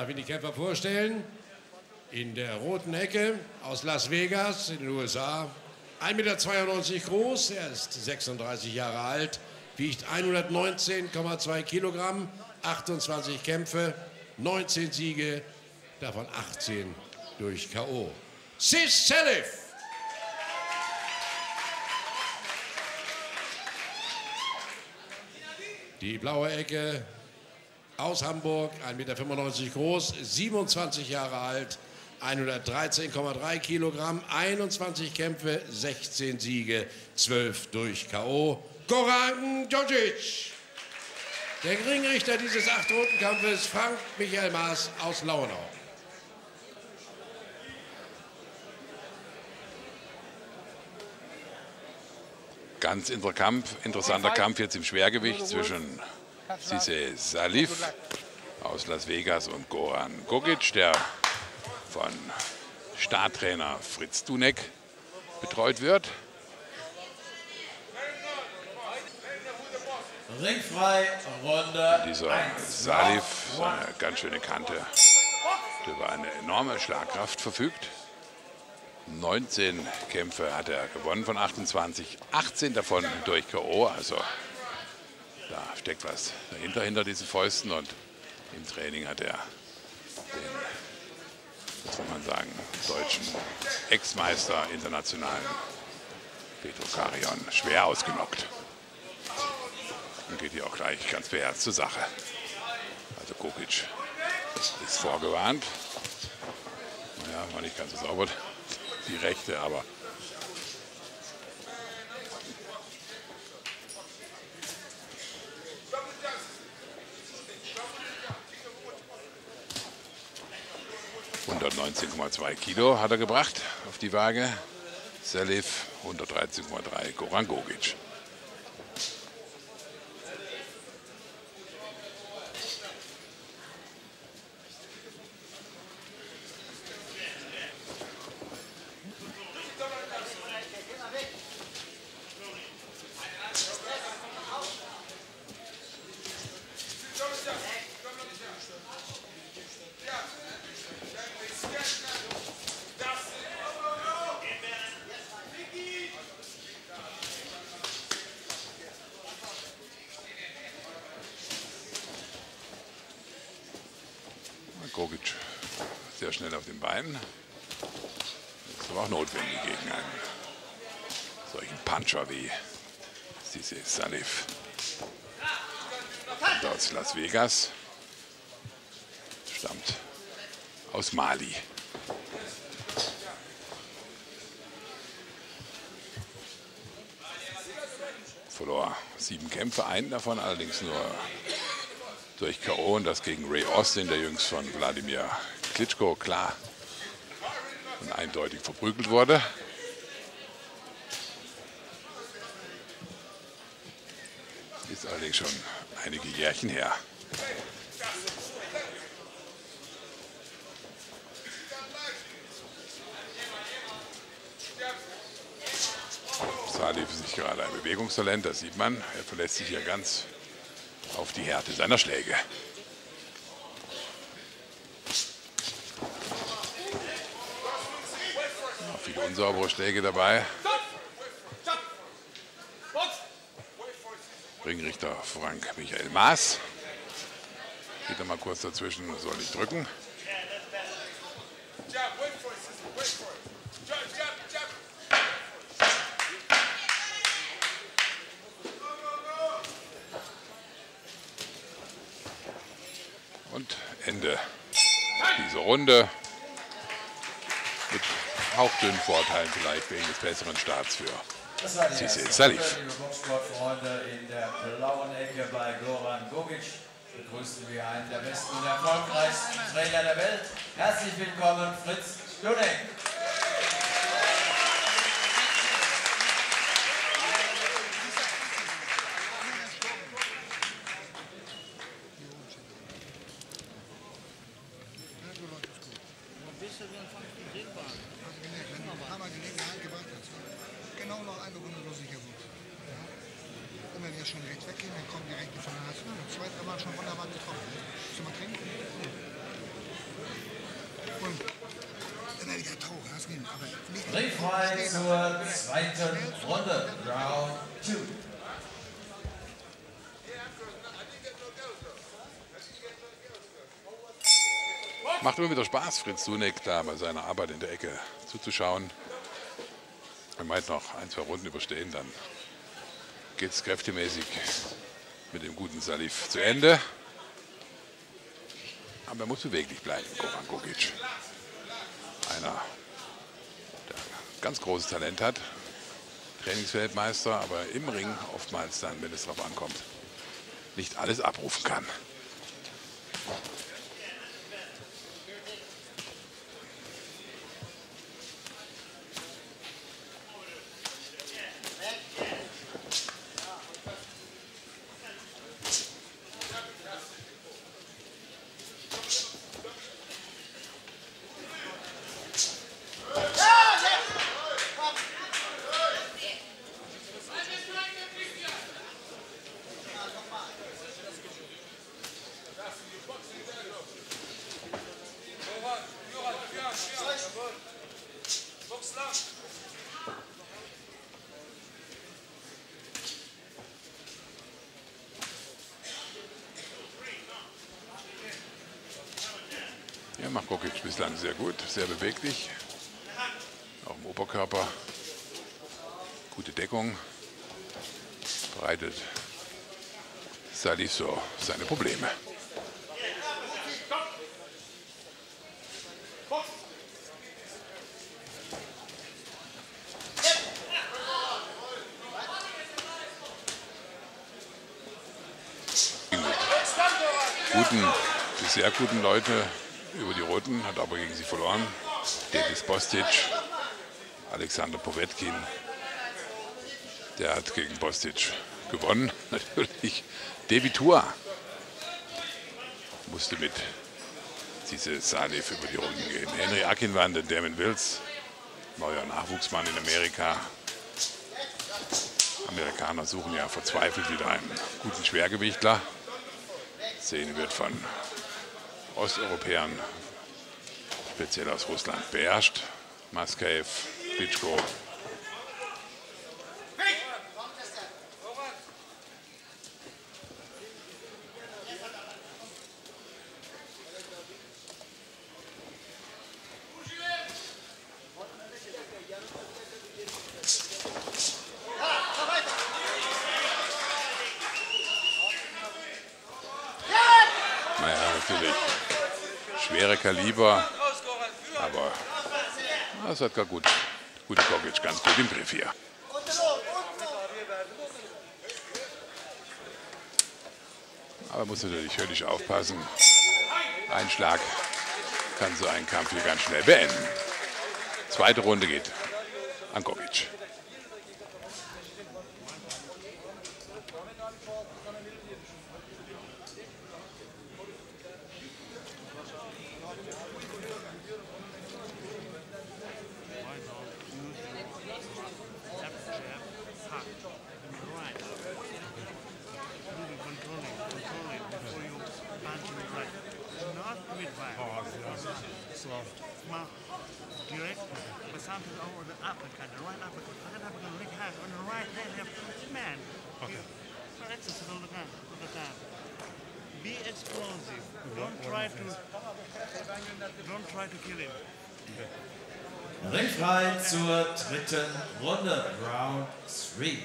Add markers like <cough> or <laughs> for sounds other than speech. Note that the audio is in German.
Darf ich die Kämpfer vorstellen? In der roten Ecke aus Las Vegas in den USA. 1,92 Meter groß, er ist 36 Jahre alt, wiegt 119,2 Kilogramm, 28 Kämpfe, 19 Siege, davon 18 durch K.O. Sis Selif. Die blaue Ecke aus Hamburg, 1,95 Meter groß, 27 Jahre alt, 113,3 Kilogramm, 21 Kämpfe, 16 Siege, 12 durch K.O. Goran Djordjic. Der Ringrichter dieses Acht-Runden-Kampfes, Frank Michael Maas aus Launau. Ganz interessanter Kampf jetzt im Schwergewicht zwischen Sise Salif aus Las Vegas und Goran Gogic, der von Startrainer Fritz Dunek betreut wird. Ringfrei, Runde. Dieser Salif, so eine ganz schöne Kante, der über eine enorme Schlagkraft verfügt. 19 Kämpfe hat er gewonnen von 28, 18 davon durch K.O. Also da steckt was dahinter, hinter diesen Fäusten. Und im Training hat er den, was soll man sagen, deutschen Ex-Meister internationalen Petro Karion schwer ausgenockt. Und geht hier auch gleich ganz beherzt zur Sache. Also Kokic ist vorgewarnt. Naja, war nicht ganz so sauber die rechte, aber ...119,2 Kilo hat er gebracht auf die Waage. Selif 113,3, Goran Gogic. Sehr schnell auf den Beinen. Das aber auch notwendig gegen einen solchen Puncher wie Sisi Salif. Und aus Las Vegas. Stammt aus Mali. Verlor sieben Kämpfe, einen davon allerdings nur durch K.O. und das gegen Ray Austin, der jüngst von Wladimir Klitschko klar und eindeutig verprügelt wurde. Ist allerdings schon einige Jährchen her. Salif ist nicht gerade ein Bewegungstalent, das sieht man. Er verlässt sich hier ganz auf die Härte seiner Schläge. Ja, viele unsaubere Schläge dabei. Ringrichter Frank Michael Maas. Geht er mal kurz dazwischen, soll nicht drücken. Und Ende dieser Runde. Mit hauchdünnen Vorteilen vielleicht wegen des besseren Starts für Das war die Sisi Salif. Boxsportfreunde. In der blauen Ecke bei Goran Gogic begrüßen wir einen der besten und erfolgreichsten Trainer der Welt. Herzlich willkommen, Fritz bist du so ein Fangstuhl dehnbar. Hast du gemerkt, wenn du ein paar Mal Gelegenheit gewartet hast. Genau noch eine Runde so sicher wird. Ja. Und wenn wir schon rechts weggehen, dann kommen direkt von der National. Und zwei, dreimal schon wunderbar getroffen. Willst du mal trinken? Und dann hätte ich ja Tau, hast du ihn, aber nicht. Ringfrei zur zweiten Runde, Round 2. Macht immer wieder Spaß, Fritz Sunek da bei seiner Arbeit in der Ecke zuzuschauen. Er meint noch ein, zwei Runden überstehen, dann geht es kräftemäßig mit dem guten Salif zu Ende. Aber er muss beweglich bleiben, Goran Gogic. Einer, der ganz großes Talent hat, Trainingsweltmeister, aber im Ring oftmals dann, wenn es darauf ankommt, nicht alles abrufen kann. Ja, macht Gokic bislang sehr gut, sehr beweglich. Auch im Oberkörper. Gute Deckung. Bereitet Salif so seine Probleme. Guten, die sehr guten Leute über die Roten, hat aber gegen sie verloren. Denis Bostic, Alexander Povetkin, der hat gegen Bostic gewonnen. <laughs> Natürlich Devitua musste mit diese Salif über die Runden gehen. Henry Akinwand und Damon Wills, neuer Nachwuchsmann in Amerika. Amerikaner suchen ja verzweifelt wieder einen guten Schwergewichtler. Szene wird von Osteuropäern, speziell aus Russland, beherrscht. Maskev, Bitschko. Natürlich schwere Kaliber, aber das hat gar gut, gute Kogic ganz gut im Griff hier. Aber muss natürlich höllisch aufpassen. Ein Schlag kann so einen Kampf hier ganz schnell beenden. Zweite Runde geht an Gogic. Right right uppercut, leg hard on the right leg left. Man, okay. exercise all the time, all the time. Be explosive. Don't try to, don't try to kill him. Ringfrei zur dritten Runde. Round 3.